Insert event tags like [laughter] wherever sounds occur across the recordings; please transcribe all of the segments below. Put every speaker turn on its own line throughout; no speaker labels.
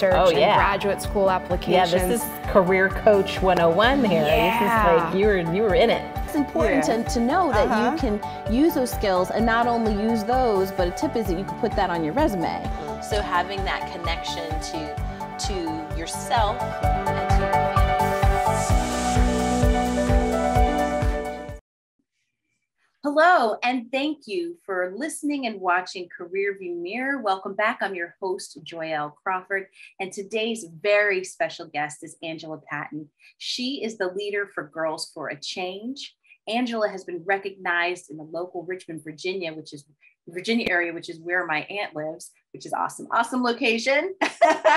search
Oh,
and
yeah.
graduate school applications.
Yeah, this is career coach 101 here.
Yeah.
This is like you were you were in it.
It's important
Yeah.
to, to know that
Uh-huh.
you can use those skills and not only use those, but a tip is that you can put that on your resume.
So having that connection to to yourself
Hello, and thank you for listening and watching Career View Mirror. Welcome back. I'm your host, Joyel Crawford, and today's very special guest is Angela Patton. She is the leader for Girls for a Change. Angela has been recognized in the local Richmond, Virginia, which is Virginia area, which is where my aunt lives, which is awesome. Awesome location.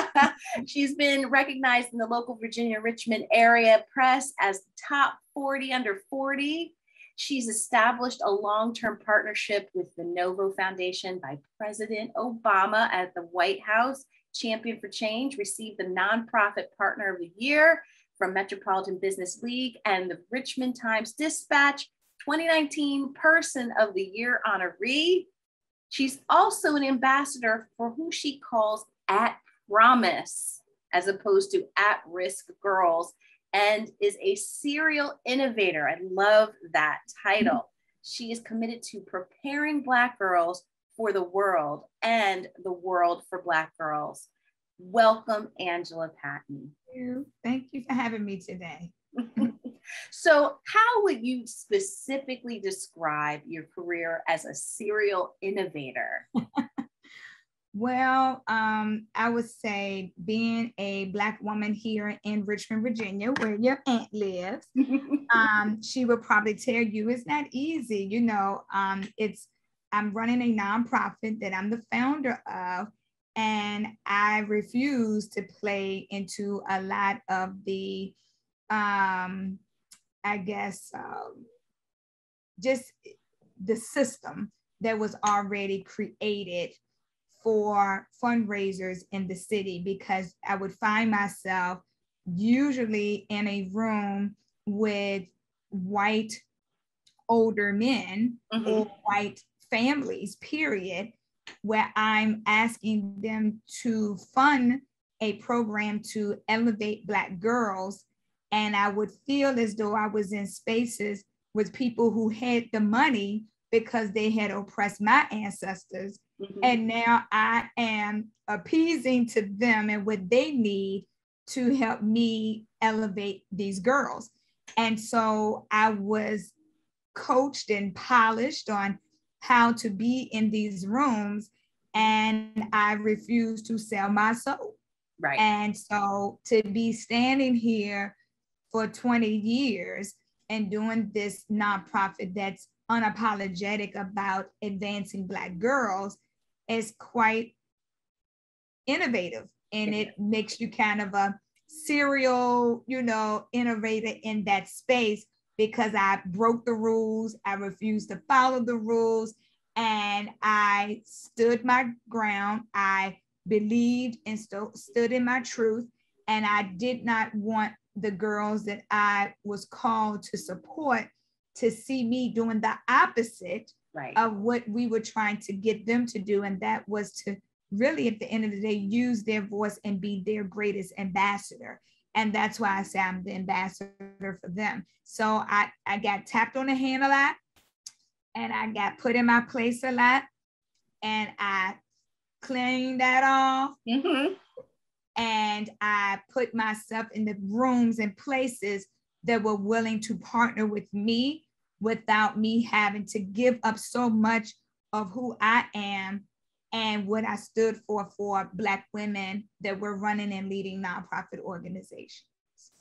[laughs] She's been recognized in the local Virginia Richmond area press as top 40 under 40. She's established a long term partnership with the Novo Foundation by President Obama at the White House. Champion for Change received the Nonprofit Partner of the Year from Metropolitan Business League and the Richmond Times Dispatch 2019 Person of the Year honoree. She's also an ambassador for who she calls At Promise, as opposed to At Risk Girls and is a serial innovator. I love that title. She is committed to preparing Black girls for the world and the world for Black girls. Welcome, Angela Patton.
Thank you. Thank you for having me today. [laughs] [laughs]
So, how would you specifically describe your career as a serial innovator? [laughs]
Well, um, I would say being a Black woman here in Richmond, Virginia, where your aunt lives, [laughs] um, she would probably tell you it's not easy. You know, um, it's I'm running a nonprofit that I'm the founder of, and I refuse to play into a lot of the, um, I guess, um, just the system that was already created for fundraisers in the city because I would find myself usually in a room with white older men
Mhm.
or white families, period, where I'm asking them to fund a program to elevate Black girls. And I would feel as though I was in spaces with people who had the money because they had oppressed my ancestors.
Mhm.
And now I am appeasing to them and what they need to help me elevate these girls. And so I was coached and polished on how to be in these rooms. And I refused to sell my soul.
right.
And so to be standing here for 20 years and doing this nonprofit that's unapologetic about advancing Black girls is quite innovative. And it makes you kind of a serial, you know, innovator in that space because I broke the rules, I refused to follow the rules, and I stood my ground. I believed and sto- stood in my truth, and I did not want the girls that I was called to support to see me doing the opposite
right.
of what we were trying to get them to do. And that was to really, at the end of the day, use their voice and be their greatest ambassador. And that's why I say I'm the ambassador for them. So I, I got tapped on the hand a lot and I got put in my place a lot and I cleaned that off
Mhm.
and I put myself in the rooms and places that were willing to partner with me without me having to give up so much of who I am and what I stood for for Black women that were running and leading nonprofit organizations.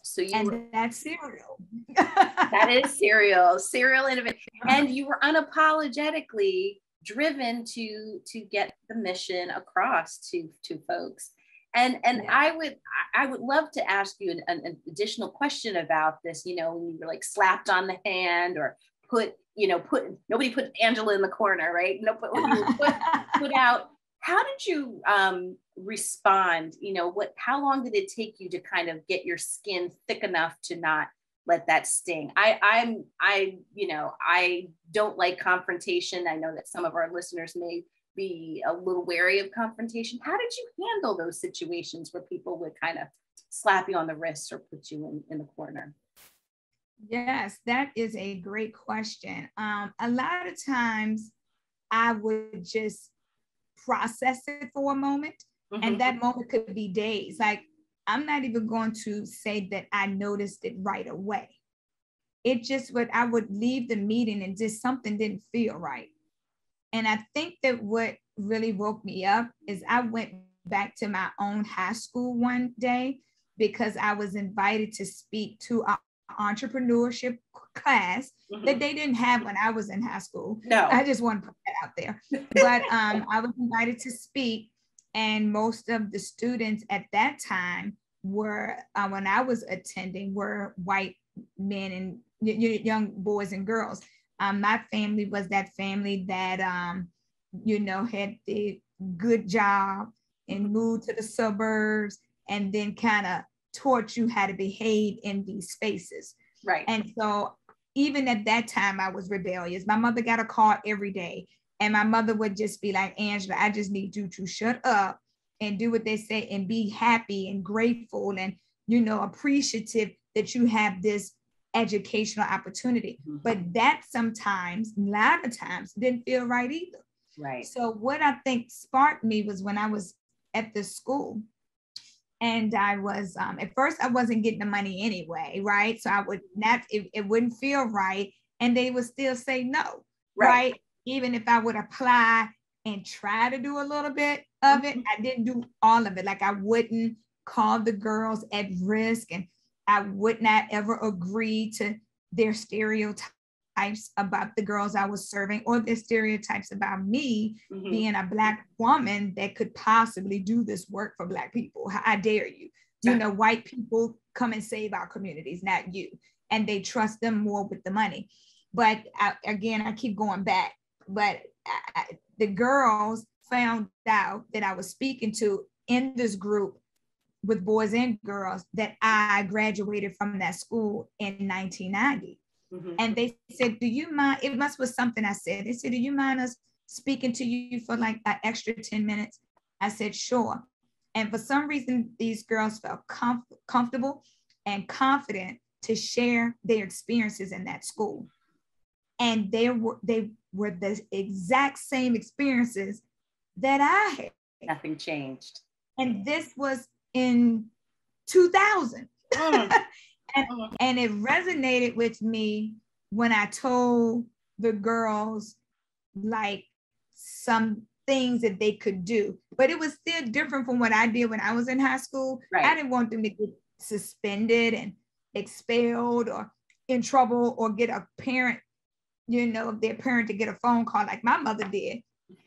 So you were-
And that's serial.
that is [laughs] serial, serial innovation. Uh-huh. And you were unapologetically driven to to get the mission across to to folks. And and
Yeah.
I would I would love to ask you an, an additional question about this. You know, when you were like slapped on the hand or put you know put nobody put Angela in the corner, right? No, put, when [laughs] you put put out. How did you um, respond? You know, what? How long did it take you to kind of get your skin thick enough to not let that sting? I, I'm, I, you know, I don't like confrontation. I know that some of our listeners may be a little wary of confrontation. How did you handle those situations where people would kind of slap you on the wrist or put you in, in the corner?
Yes, that is a great question. Um, a lot of times I would just process it for a moment, mm-hmm. and that moment could be days. Like, I'm not even going to say that I noticed it right away. It just would, I would leave the meeting and just something didn't feel right. And I think that what really woke me up is I went back to my own high school one day because I was invited to speak to an entrepreneurship class mm-hmm. that they didn't have when I was in high school.
No.
I just want to put that out there. but um, I was invited to speak, and most of the students at that time were, uh, when I was attending, were white men and young boys and girls. Um, my family was that family that, um, you know, had the good job and moved to the suburbs and then kind of taught you how to behave in these spaces.
Right.
And so even at that time, I was rebellious. My mother got a call every day, and my mother would just be like, Angela, I just need you to shut up and do what they say and be happy and grateful and, you know, appreciative that you have this educational opportunity. Mm-hmm. But that sometimes, a lot of times, didn't feel right either.
Right.
So what I think sparked me was when I was at the school and I was um, at first I wasn't getting the money anyway, right? So I would not it, it wouldn't feel right, and they would still say no, right? right? Even if I would apply and try to do a little bit of it, mm-hmm. I didn't do all of it. Like I wouldn't call the girls at risk, and I would not ever agree to their stereotypes about the girls I was serving or the stereotypes about me mm-hmm. being a Black woman that could possibly do this work for Black people. I dare you. You know, white people come and save our communities, not you. And they trust them more with the money. But I, again, I keep going back. But I, the girls found out that I was speaking to in this group with boys and girls that I graduated from that school in 1990. Mm-hmm. And they said, Do you mind? It must was something I said. They said, Do you mind us speaking to you for like an extra 10 minutes? I said, Sure. And for some reason, these girls felt comf- comfortable and confident to share their experiences in that school. And they were they were the exact same experiences that I had.
Nothing changed.
And this was in 2000. Mm. [laughs] and, mm. and it resonated with me when I told the girls like some things that they could do. But it was still different from what I did when I was in high school. Right. I didn't want them to get suspended and expelled or in trouble or get a parent, you know, their parent to get a phone call like my mother did.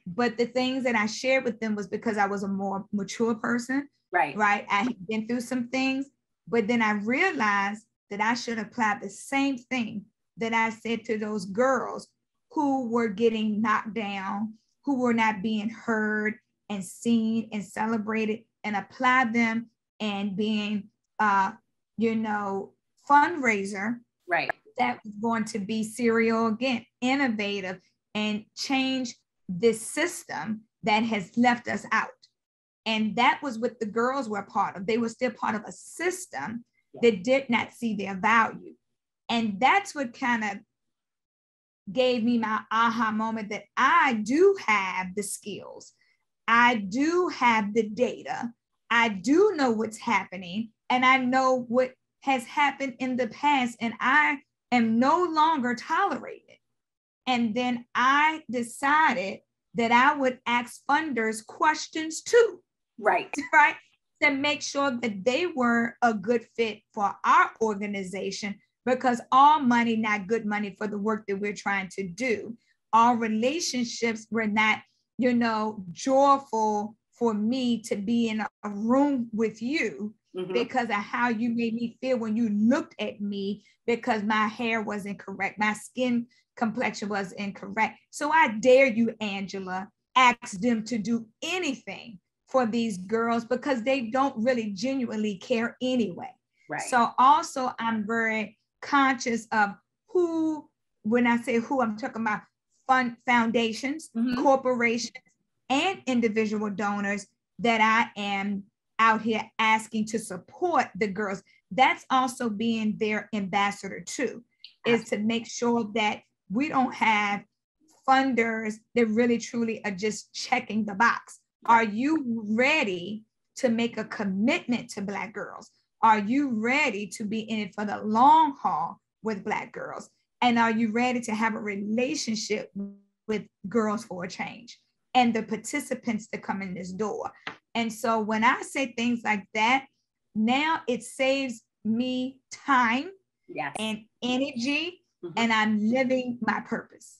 But the things that I shared with them was because I was a more mature person.
Right.
Right. I had been through some things, but then I realized that I should apply the same thing that I said to those girls who were getting knocked down, who were not being heard and seen and celebrated, and apply them and being, uh, you know, fundraiser.
Right.
That was going to be serial again, innovative, and change this system that has left us out. And that was what the girls were part of. They were still part of a system that did not see their value. And that's what kind of gave me my aha moment that I do have the skills. I do have the data. I do know what's happening. And I know what has happened in the past. And I am no longer tolerated. And then I decided that I would ask funders questions too.
Right. [laughs]
Right. To make sure that they were a good fit for our organization because all money, not good money for the work that we're trying to do. Our relationships were not, you know, joyful for me to be in a room with you mm-hmm. because of how you made me feel when you looked at me because my hair wasn't correct, my skin complexion was incorrect. So I dare you, Angela, ask them to do anything for these girls because they don't really genuinely care anyway.
Right.
So also I'm very conscious of who, when I say who, I'm talking about fund foundations, mm-hmm. corporations, and individual donors that I am out here asking to support the girls. That's also being their ambassador too, is to make sure that we don't have funders that really truly are just checking the box. Are you ready to make a commitment to Black girls? Are you ready to be in it for the long haul with Black girls? And are you ready to have a relationship with Girls for a Change and the participants that come in this door? And so when I say things like that, now it saves me time
yes.
and energy, mm-hmm. and I'm living my purpose.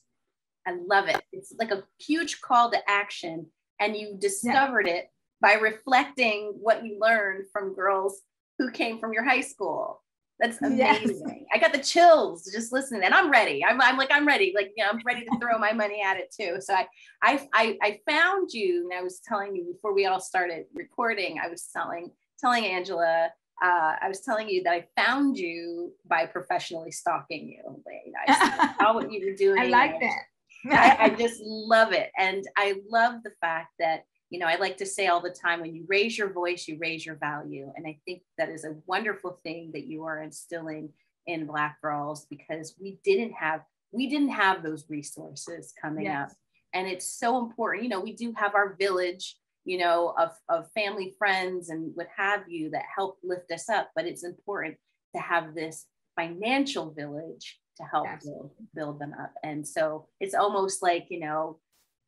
I love it. It's like a huge call to action, and you discovered yeah. it by reflecting what you learned from girls who came from your high school. That's amazing. Yes. I got the chills just listening, and I'm ready. I'm, I'm like I'm ready. Like you know, I'm ready to throw my money at it too. So I, I I I found you, and I was telling you before we all started recording. I was telling telling Angela. Uh, I was telling you that I found you by professionally stalking you. I saw [laughs] what you were doing.
I like that.
I, I [laughs] just love it, and I love the fact that you know, I like to say all the time when you raise your voice, you raise your value. And I think that is a wonderful thing that you are instilling in Black girls because we didn't have we didn't have those resources coming yes. up. And it's so important. You know, we do have our village, you know, of, of family, friends, and what have you that help lift us up. But it's important to have this financial village to help build, build them up. And so it's almost like, you know,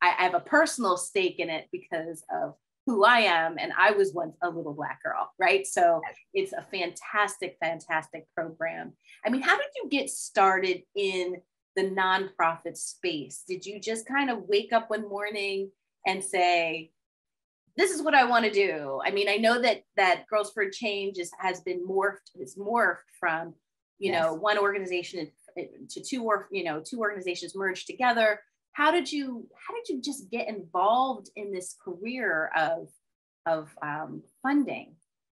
I, I have a personal stake in it because of who I am. And I was once a little black girl, right? So it's a fantastic, fantastic program. I mean, how did you get started in the nonprofit space? Did you just kind of wake up one morning and say, this is what I want to do. I mean, I know that that Girls for Change is, has been morphed, it's morphed from, you yes. know, one organization to two or you know, two organizations merged together. How did you how did you just get involved in this career of of um, funding?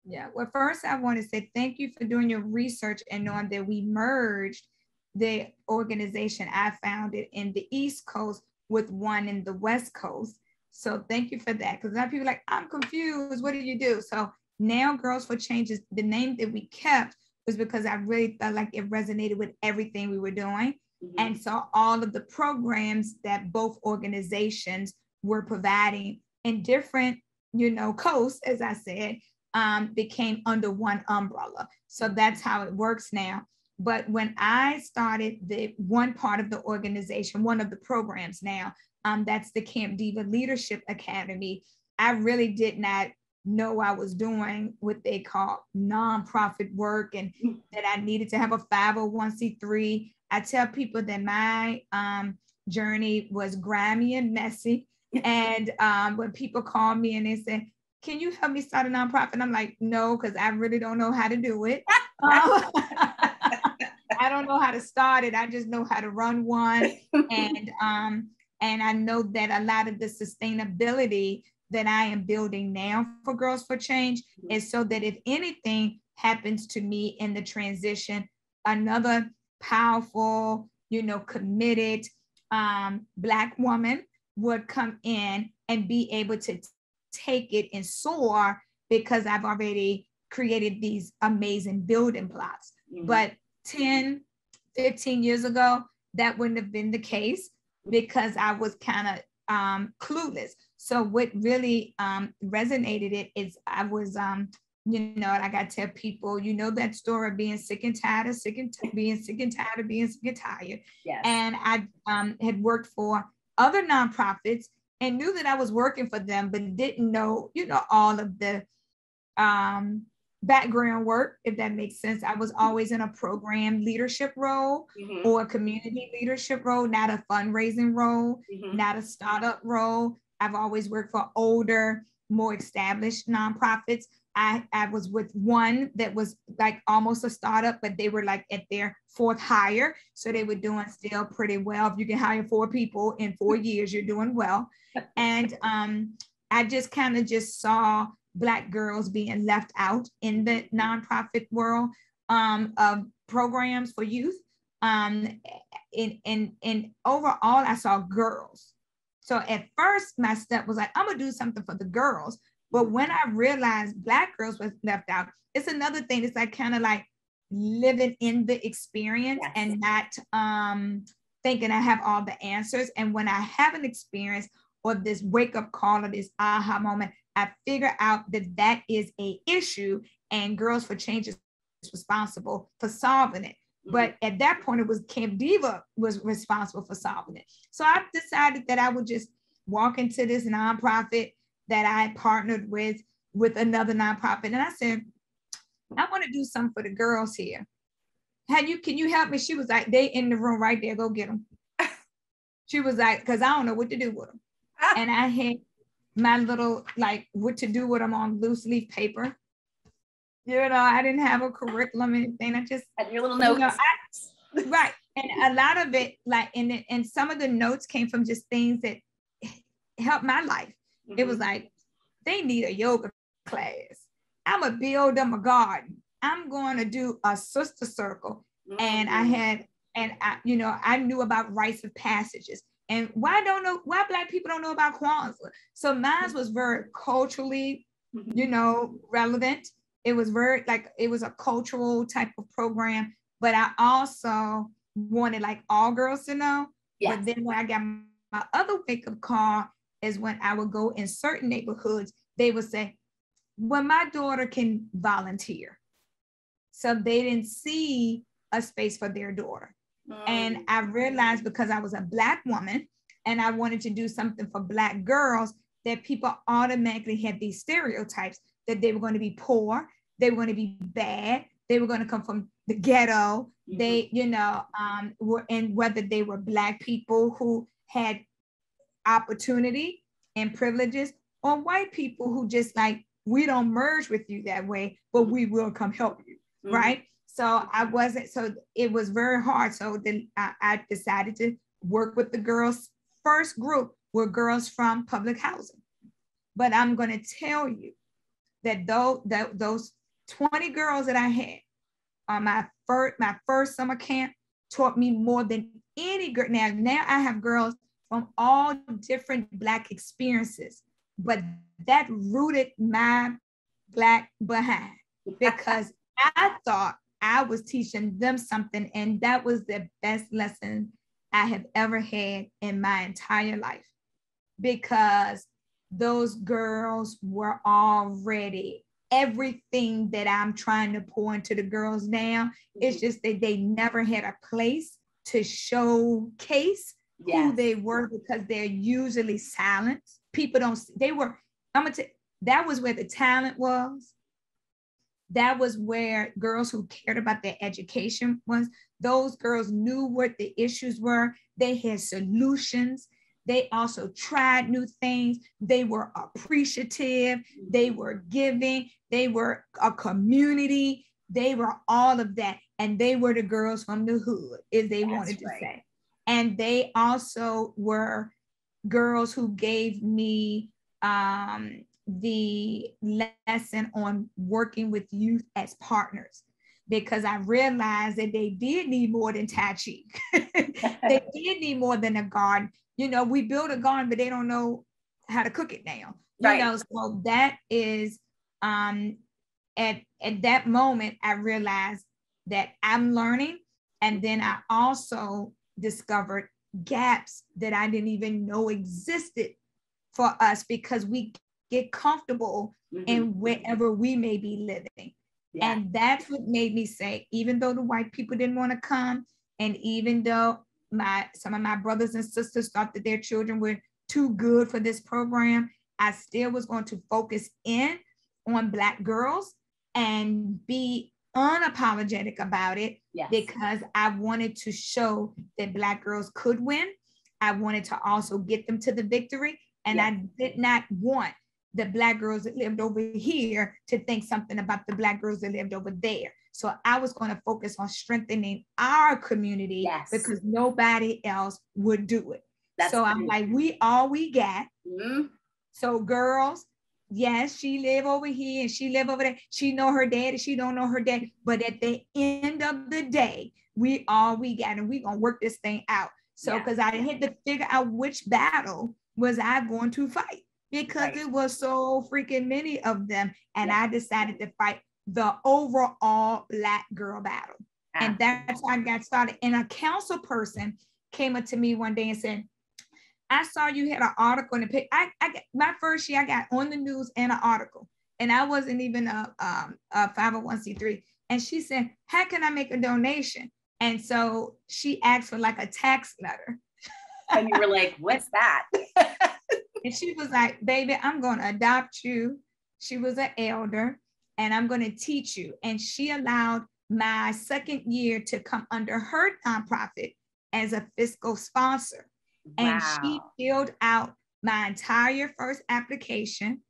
Yeah well first i want to say thank you for doing your research and knowing that we merged the organization. I founded in the east coast with one in the west coast. So thank you for that because of people like i'm confused what do you do? So now girls for change is the name that we kept was because i really felt like it resonated with everything we were doing Mm-hmm. And so all of the programs that both organizations were providing in different, you know, coasts, as I said, um, became under one umbrella. So that's how it works now. But when I started the one part of the organization, one of the programs now, um, that's the Camp Diva Leadership Academy, I really did not know I was doing what they call nonprofit work and that I needed to have a 501c3 I tell people that my um, journey was grimy and messy. [laughs] and um, when people call me and they say, can you help me start a nonprofit? I'm like, no, because I really don't know how to do it. [laughs] um, [laughs] I don't know how to start it. I just know how to run one. And um, and I know that a lot of the sustainability that I am building now for Girls for Change mm-hmm. is so that if anything happens to me in the transition, another powerful, you know, committed um, Black woman would come in and be able to take it and soar because I've already created these amazing building blocks. Mm-hmm. But 10, 15 years ago, that wouldn't have been the case because I was kind of um, clueless. So what really um, resonated it is I was um, you know, like I got to tell people, you know that story of being sick and tired of sick and t- being sick and tired of being sick and tired.
Yes.
And I um, had worked for other nonprofits and knew that I was working for them, but didn't know, you know, all of the um, background work, if that makes sense. I was always in a program leadership role mm-hmm. or a community leadership role, not a fundraising role, mm-hmm. not a startup role. I've always worked for older, more established nonprofits. I, I was with one that was like almost a startup, but they were like at their fourth hire. So they were doing still pretty well. If you can hire four people in four [laughs] years, you're doing well. And um, I just kind of just saw Black girls being left out in the nonprofit world um, of programs for youth. Um, and, and, and overall, I saw girls. So at first, my step was like, I'm gonna do something for the girls. But when I realized black girls was left out, it's another thing. It's like kind of like living in the experience
Yes.
and not um thinking I have all the answers. And when I have an experience or this wake up call or this aha moment, I figure out that that is a issue and Girls for Change is responsible for solving it.
Mm-hmm.
But at that point, it was Camp Diva was responsible for solving it. So I decided that I would just walk into this nonprofit that I partnered with with another nonprofit, and I said, I want to do something for the girls here. Had you can you help me? She was like, they in the room right there. Go get them. [laughs] She was like, because I don't know what to do with them. [laughs] And I had my little like what to do with them on loose leaf paper. You know, I didn't have a curriculum or anything. I just
Had your little
you
notes.
know, I- right. And a lot of it, like, and, and some of the notes came from just things that helped my life. It was
Mhm.
like, they need a yoga class. I'm going to build them a garden. I'm going to do a sister circle. And I
Mhm.
had, and I, you know, I knew about rites of passages. And why don't know why black people don't know about Kwanzaa? So mine was very culturally you know, relevant. It was very like it was a cultural type of program, but I also wanted like all girls to know.
Yes.
But then when I got my other wake up call is when I would go in certain neighborhoods, they would say, Well, my daughter can volunteer. So they didn't see a space for their daughter. And. I realized because I was a Black woman and I wanted to do something for Black girls, that people automatically had these stereotypes that they were going to be poor, they were going to be bad, they were going to come from the ghetto,
Mhm.
they, you know, um, were, and whether they were Black people who had opportunity and privileges, or white people who just like, we don't merge with you that way, but we will come help you
Mhm.
right? So I wasn't, so it was very hard. So then I, I decided to work with the girls. First group were girls from public housing. But I'm going to tell you that though that those 20 girls that I had on my first my first summer camp taught me more than any girl. Now, now I have girls from all different black experiences, but that rooted my black behind [laughs] because I thought I was teaching them something, and that was the best lesson I have ever had in my entire life because those girls were already everything that I'm trying to pour into the girls now. It's mm-hmm. just that they never had a place to showcase who they were because they're usually silent. People don't, they were, I'm gonna tell that was where the talent was. That was where girls who cared about their education was. Those girls knew what the issues were. They had solutions. They also tried new things. They were appreciative. They were giving. They were a community. They were all of that. And they were the girls from the hood, as they
That's
wanted to
right.
say. And they also were girls who gave me um, the lesson on working with youth as partners because I realized that they did need more than Tai Chi. [laughs] they [laughs] did need more than a garden. You know, we build a garden, but they don't know how to cook it now. You
Right.
know, so that is um at at that moment I realized that I'm learning. And then I also discovered gaps that I didn't even know existed for us because we get comfortable
Mhm.
in wherever we may be living.
Yeah.
And that's what made me say, even though the white people didn't want to come, and even though my some of my brothers and sisters thought that their children were too good for this program, I still was going to focus in on black girls and be unapologetic about it
yes.
because I wanted to show that Black girls could win. I wanted to also get them to the victory. And I did not want the Black girls that lived over here to think something about the Black girls that lived over there. So I was going to focus on strengthening our community
Yes.
because nobody else would do it.
That's
so I'm like, we all we got.
Mhm.
So girls, yes, she live over here and she live over there. She know her dad and she don't know her dad. But at the end of the day, we all we got and we gonna work this thing out. So
Yeah.
because I had to figure out which battle was I going to fight because
Right.
it was so freaking many of them. And
Yeah.
I decided to fight the overall black girl battle. And that's how I got started. And a council person came up to me one day and said, I saw you had an article in the paper. I, I got, my first year I got on the news and an article. And I wasn't even a, um, a 501c3. And she said, How can I make a donation? And so she asked for like a tax letter.
and you were like, what's that? [laughs]
And she was like, Baby, I'm going to adopt you. She was an elder and I'm going to teach you. And she allowed my second year to come under her nonprofit as a fiscal sponsor. Wow. And she filled out my entire first application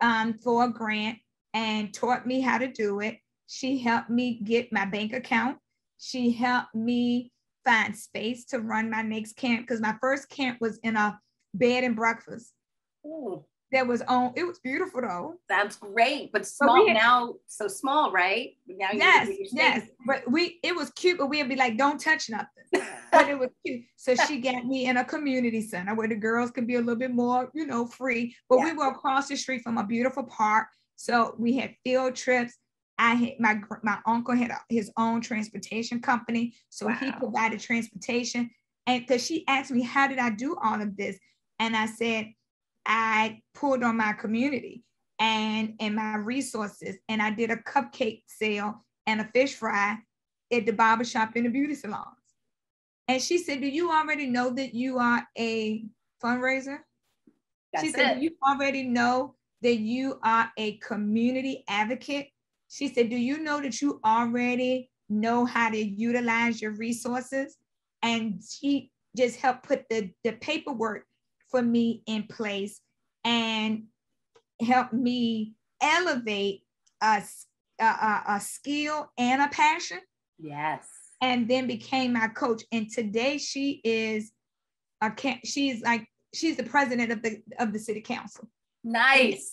um, for a grant and taught me how to do it. She helped me get my bank account. She helped me find space to run my next camp because my first camp was in a bed and breakfast
Ooh,
that was on. It was beautiful though.
sounds great, but small
had-
now, so small, right? Now
Yes, yes. But we it was cute, but we'd be like, don't touch nothing. [laughs] But it was cute. So she got me in a community center where the girls could be a little bit more, you know, free. But we were across the street from a beautiful park. So we had field trips. I had my my uncle had his own transportation company, so he provided transportation. And because she asked me, how did I do all of this? And I said, I pulled on my community and and my resources, and I did a cupcake sale and a fish fry at the barber shop and the beauty salons. And she said, Do you already know that you are a fundraiser?
That's
she said,
it.
You already know that you are a community advocate? She said, Do you know that you already know how to utilize your resources? And she just helped put the, the paperwork for me in place and helped me elevate a a skill and a passion
yes.
and then became my coach. And today she is a she's like she's the president of the of the city council.
Nice.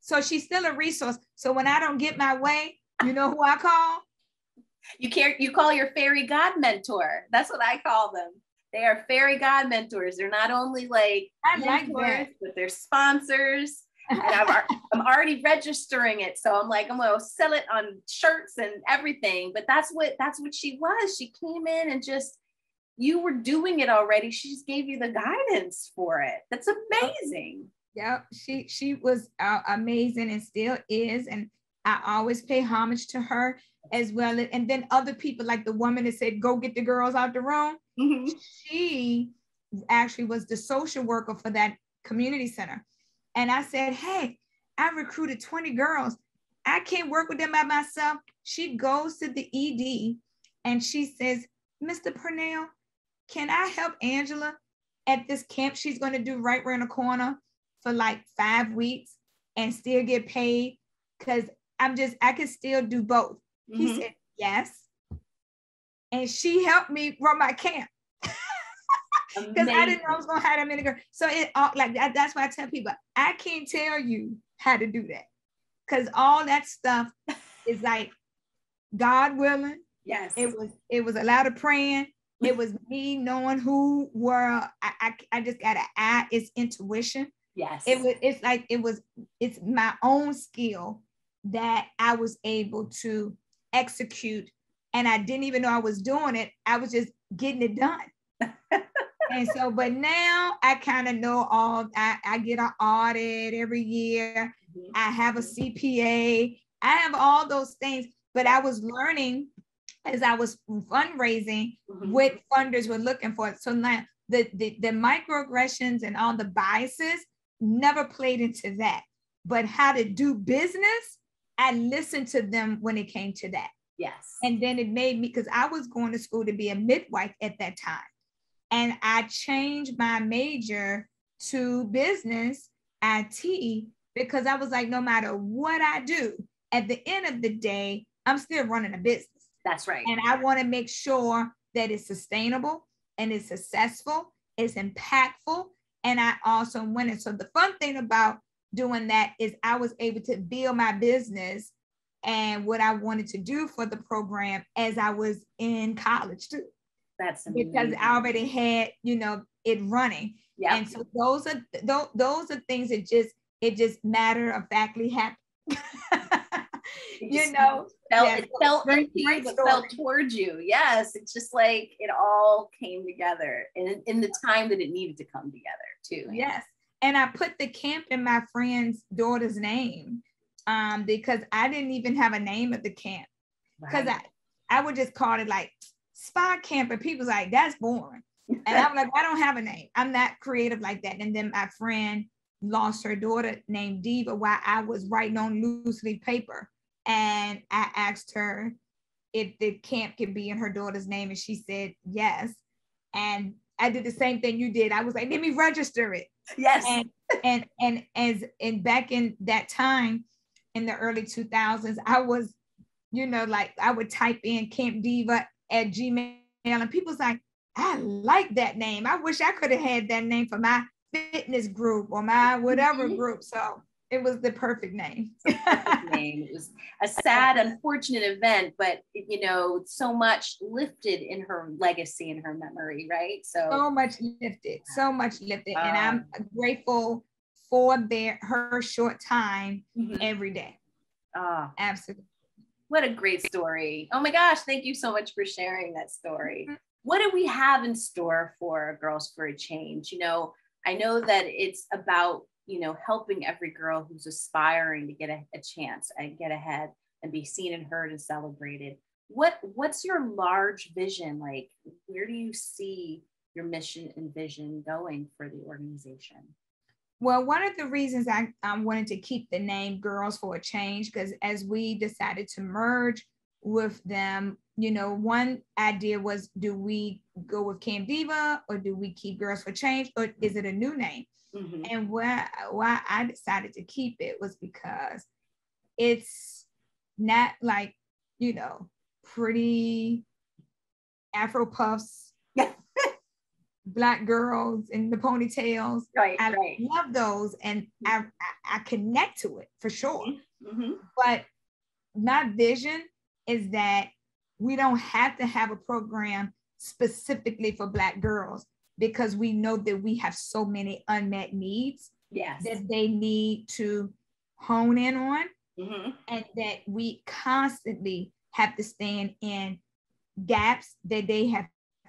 So she's still a resource. So when I don't get my way, you know who I call?
You care you call your fairy god mentor. That's what I call them. They are fairy god mentors. They're not only like
I
mentors, but they're sponsors. And I'm, [laughs] I'm already registering it. So I'm like, I'm gonna sell it on shirts and everything. But that's what that's what she was. She came in and just you were doing it already. She just gave you the guidance for it. That's amazing.
Yep, she she was uh, amazing and still is, and I always pay homage to her as well. And then other people, like the woman that said, "Go get the girls out the room."
Mhm.
she actually was the social worker for that community center. And I said, Hey, I recruited 20 girls. I can't work with them by myself. She goes to the ED and she says, Mr. Purnell, can I help Angela at this camp she's going to do right around the corner for like five weeks and still get paid? Because I'm just, I can still do both. He
Mhm.
said, Yes. And she helped me run my camp [laughs] because I didn't know I was gonna have that many girls. So it all like that, that's why I tell people I can't tell you how to do that. Cause all that stuff is like God willing.
Yes.
It was it was a lot of praying. It was me knowing who were I I, I just got an eye, it's intuition.
yes.
It was it's like it was it's my own skill that I was able to execute and I didn't even know I was doing it. I was just getting it done. [laughs] and so, but now I kind of know all I, I get an audit every year.
Mhm.
I have a CPA. I have all those things, but I was learning as I was fundraising
Mhm.
what funders were looking for. So now the, the, the microaggressions and all the biases never played into that. But how to do business, I listened to them when it came to that.
Yes.
And then it made me, because I was going to school to be a midwife at that time. And I changed my major to business IT because I was like, no matter what I do, at the end of the day, I'm still running a business.
That's right.
And I want to make sure that it's sustainable and it's successful, it's impactful, and I also win it. So the fun thing about doing that is I was able to build my business and what I wanted to do for the program as I was in college too,
That's amazing. because.
I already had, you know, it running.
Yeah.
And so those are those, those are things that just it just matter of factly happen. [laughs] you know,
felt
yeah,
it felt
great-
you,
great
but
story.
felt towards you. Yes, it's just like it all came together in, in the time that it needed to come together too.
Yes. And I put the camp in my friend's daughter's name um, because I didn't even have a name of the camp. Because
Right.
I, I would just call it like spa camp, and people's like, that's boring. And I'm like, I don't have a name. I'm not creative like that. And then my friend lost her daughter named Diva while I was writing on loose leaf paper. And I asked her if the camp could be in her daughter's name, and she said yes. And I did the same thing you did. I was like, let me register it
yes.
and and and as and back in that time in the early 2000s i was you know like i would type in camp diva at gmail and people's like i like that name i wish i could have had that name for my fitness group or my whatever
Mhm.
group so it was the perfect name
name. It was a sad, unfortunate event, but you know, so much lifted in her legacy and her memory, right? So,
so much lifted so much lifted and i'm grateful for their her short time
mhm.
every day
Ah,
absolutely
what a great story. Oh my gosh, thank you so much for sharing that story.
Mhm.
What do we have in store for Girls for a Change? You know, I know that it's about, you know, helping every girl who's aspiring to get a, a chance and get ahead and be seen and heard and celebrated. What what's your large vision like? Where do you see your mission and vision going for the organization?
Well, one of the reasons I, I wanted to keep the name Girls for a Change, because as we decided to merge with them, you know, one idea was do we go with Camp Diva or do we keep Girls for Change or is it a new name?
Mhm.
And why why I decided to keep it was because it's not like, you know, pretty Afro puffs, [laughs] black girls in the ponytails.
Right,
I
right.
love those and I, I, I connect to it for sure.
Mhm.
But my vision is that we don't have to have a program specifically for Black girls because we know that we have so many unmet needs
Yes.
that they need to hone in on
Mhm.
and that we constantly have to stand in gaps that they have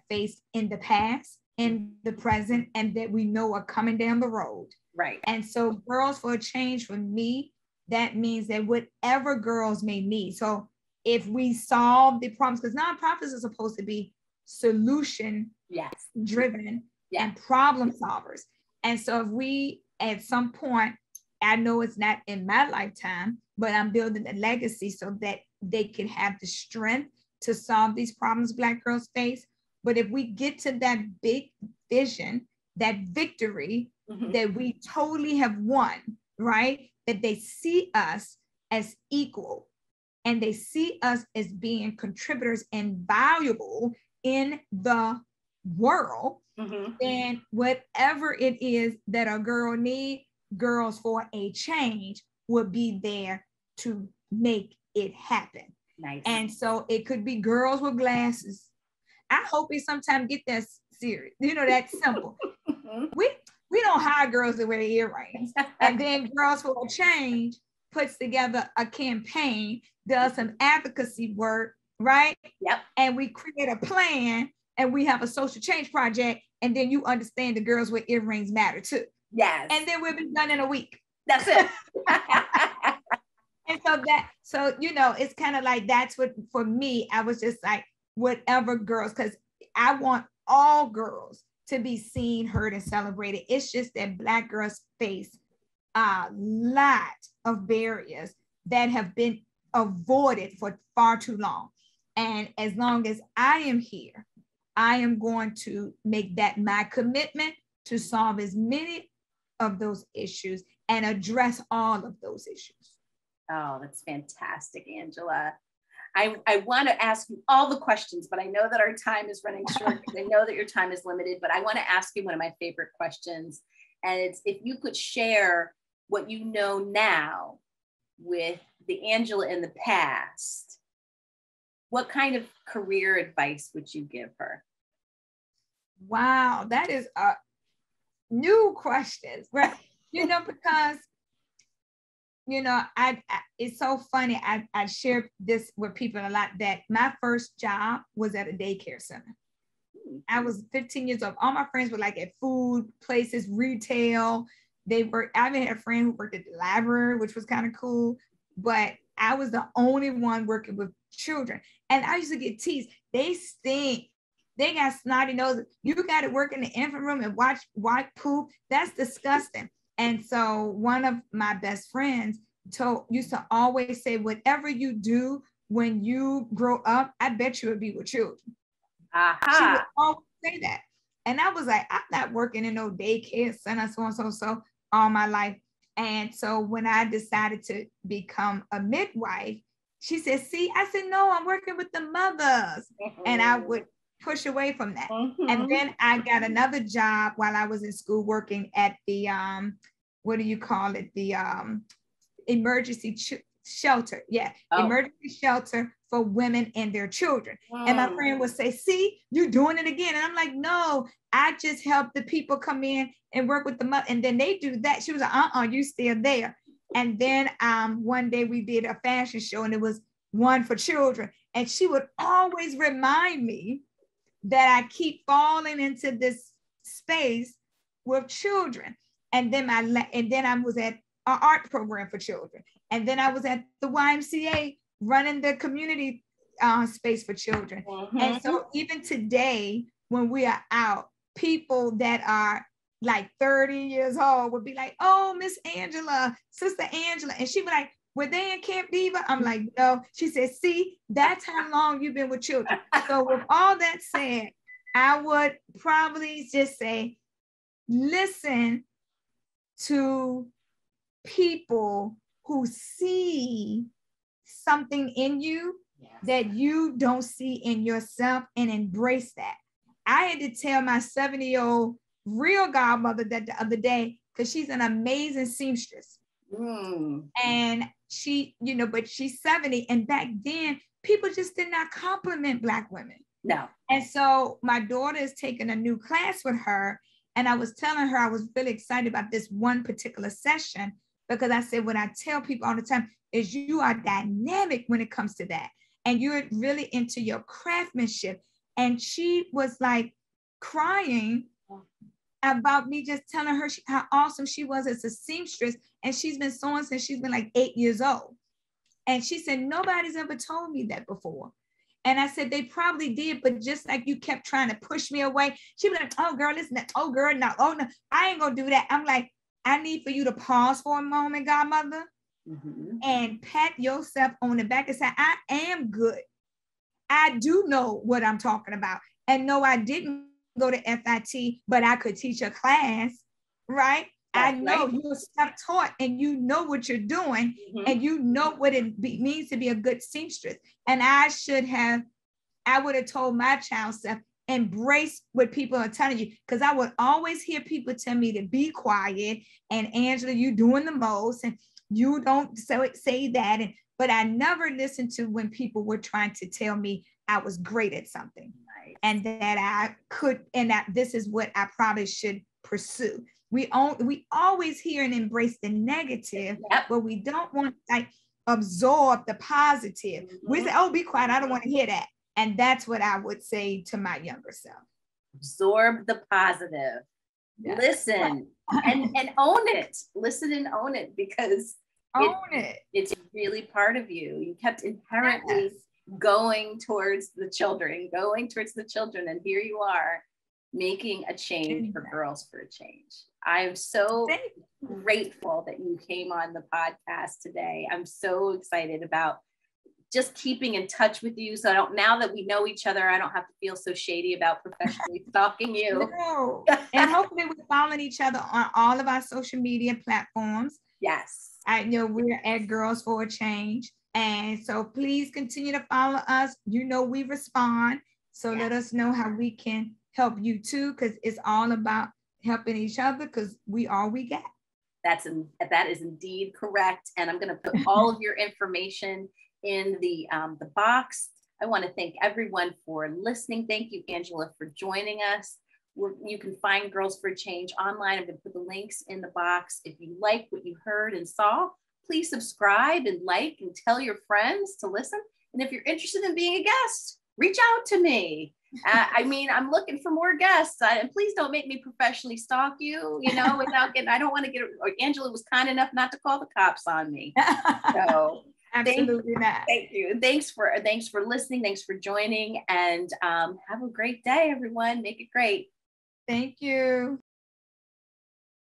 faced in the past, in the present, and that we know are coming down the road.
Right.
And so, Girls for a Change for me, that means that whatever girls may need. So, if we solve the problems, because nonprofits are supposed to be solution
Yes.
driven
Yeah.
and problem solvers. And so if we at some point, I know it's not in my lifetime, but I'm building a legacy so that they can have the strength to solve these problems Black girls face. But if we get to that big vision, that victory
Mhm.
that we totally have won, right? That they see us as equal and they see us as being contributors and valuable in the world,
Mhm.
then whatever it is that a girl need, girls for a change will be there to make it happen.
Nice.
And so it could be girls with glasses. I hope we sometime get that serious. You know, that simple. [laughs]
Mhm.
we we don't hire girls to wear earrings. [laughs] And then Girls for a Change puts together a campaign, does some advocacy work, right?
Yep.
And we create a plan and we have a social change project. And then you understand the girls with earrings matter too.
Yes.
And then we'll be done in a week.
that's it. [laughs] [laughs]
And so that, so you know, it's kind of like that's what for me, I was just like, whatever girls, because I want all girls to be seen, heard, and celebrated. It's just that Black girls face a lot of barriers that have been avoided for far too long. And as long as I am here, I am going to make that my commitment to solve as many of those issues and address all of those issues.
Oh, that's fantastic, Angela. I, I want to ask you all the questions, but I know that our time is running [laughs] short I know that your time is limited. But I want to ask you one of my favorite questions. And it's if you could share what you know now with the Angela in the past, what kind of career advice would you give her?
Wow, that is a new questions, right? you know, because you know, I, I, it's so funny. I, I share this with people a lot that my first job was at a daycare center. I mm-hmm. was 15 years old. All my friends were like at food places, retail. They were, I even had a friend who worked at the library, which was kind of cool. But I was the only one working with children. And I used to get teased. They stink. They got snotty noses. You got to work in the infant room and watch white poop. That's disgusting. And so one of my best friends told used to always say, whatever you do when you grow up, I bet you would be with children. Uh-huh. She would always say that. And I was like, I'm not working in no daycare center, so and so, so all my life. And so when I decided to become a midwife, she said, See, I said, No, I'm working with the mothers. Mm-hmm. And I would push away from that. Mm-hmm. And then I got another job while I was in school working at the um, what do you call it? The um emergency ch- shelter. Yeah, oh. emergency shelter for women and their children. And my friend would say, See, you're doing it again. And I'm like, No, I just help the people come in and work with the mother. And then they do that. She was like, Uh uh-uh, uh, you still there. And then um, one day we did a fashion show and it was one for children. And she would always remind me that I keep falling into this space with children. And then I and then I was at an art program for children. And then I was at the YMCA running the community uh, space for children. Mm-hmm. And so even today, when we are out, people that are like 30 years old would be like, oh, Miss Angela, Sister Angela. And she would be like, were they in Camp Diva? I'm like, no. She said, see, that's how long you've been with children. So with all that said, I would probably just say, listen to people who see something in you yes. that you don't see in yourself and embrace that. I had to tell my 70 year old real godmother that the other day because she's an amazing seamstress. Mm. And she, you know, but she's 70. And back then, people just did not compliment Black women.
No.
And so my daughter is taking a new class with her. And I was telling her I was really excited about this one particular session because I said, what I tell people all the time is you are dynamic when it comes to that. And you're really into your craftsmanship. And she was like crying about me just telling her she, how awesome she was as a seamstress. And she's been sewing since she's been like eight years old. And she said, nobody's ever told me that before. And I said, they probably did, but just like you kept trying to push me away, she'd be like, oh, girl, listen, oh, girl, no, oh, no, I ain't gonna do that. I'm like, I need for you to pause for a moment, godmother, mm-hmm. and pat yourself on the back and say, I am good. I do know what I'm talking about. And no, I didn't go to FIT, but I could teach a class, right? That's I know right. you're self-taught and you know what you're doing mm-hmm. and you know what it be, means to be a good seamstress. And I should have, I would have told my child self, embrace what people are telling you. Because I would always hear people tell me to be quiet and Angela, you doing the most and you don't say, say that. And but I never listened to when people were trying to tell me I was great at something and that I could, and that this is what I probably should pursue. We all we always hear and embrace the negative, yep. but we don't want like absorb the positive. Mm-hmm. We say, "Oh, be quiet! I don't want to hear that." And that's what I would say to my younger self.
Absorb the positive. Yes. Listen and and own it. Listen and own it because
own it, it.
It's really part of you. You kept inherently yes. going towards the children, going towards the children, and here you are making a change for girls for a change. I'm so grateful that you came on the podcast today. I'm so excited about just keeping in touch with you. So I don't, now that we know each other, I don't have to feel so shady about professionally [laughs] stalking you.
No. and hopefully we're following each other on all of our social media platforms.
Yes.
I know we're at Girls for a Change. And so please continue to follow us. You know, we respond. So yes. let us know how we can help you too, because it's all about helping each other because we all we got.
That's that is indeed correct. And I'm going to put all of your information in the um, the box. I want to thank everyone for listening. Thank you, Angela, for joining us. We're, you can find Girls for Change online. I'm going to put the links in the box. If you like what you heard and saw, please subscribe and like and tell your friends to listen. And if you're interested in being a guest, reach out to me. Uh, I mean, I'm looking for more guests. I, and please don't make me professionally stalk you, you know, without getting, I don't want to get, or Angela was kind enough not to call the cops on me. [laughs] So
Absolutely
thank,
not.
Thank you. Thanks for, thanks for listening. Thanks for joining and um, have a great day, everyone. Make it great.
Thank you.